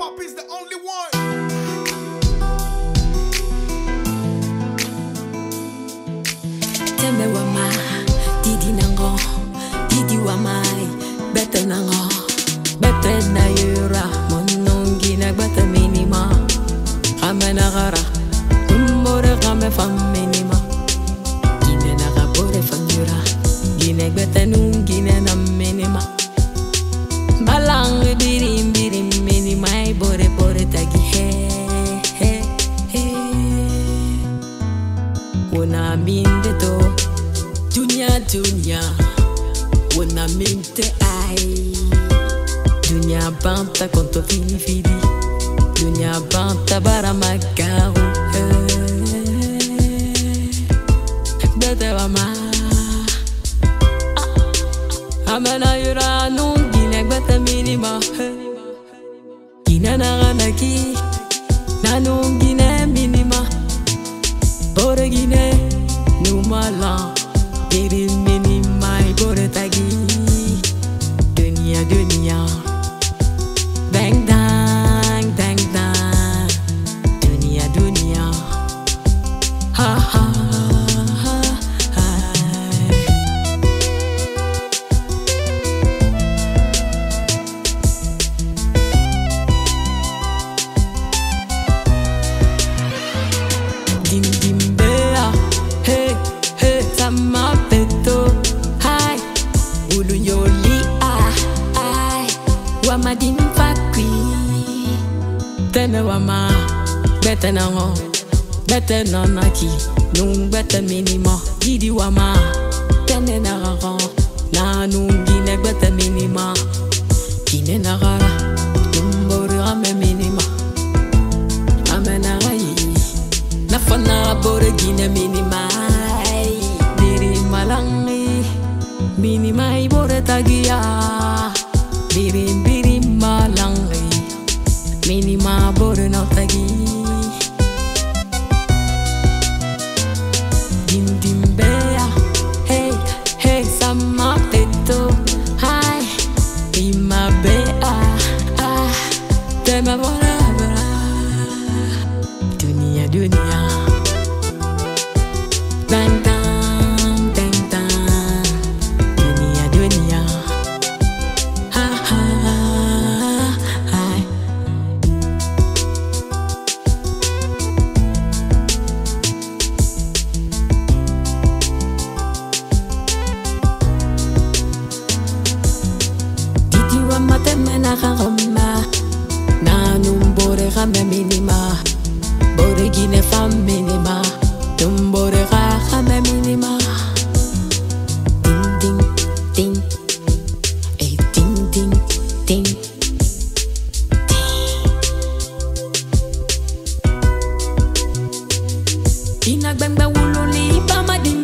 Hop is the only one. Teme wa ma, didi nango, didi wa mai, bete nango, bete na yura, monongi na bete minima, kame na gara, umbore kame fam Minde to Dunya dunya Wana minte ai. Dunya banta konto fini fini Dunya banta bara magaru eh. Bete wa ma. Ah, ah, ah. Amana yura nungi nek minima eh. Gina na ganaki tene wama bete nango bete nanaki nung bete minimo didi wama tene nagago na nung gine bete minima. Gine nagara numbori game minima. Amenagai nafana bore gine minimai diri malangi minimai bore tagia sebab walau dunia dunia dunia dunia ha ha menakang khame minima bore gine fam minima tum bore ga khame minima. Ding ding ding ey ding ding ding. Ina gbengbe wululi ba madin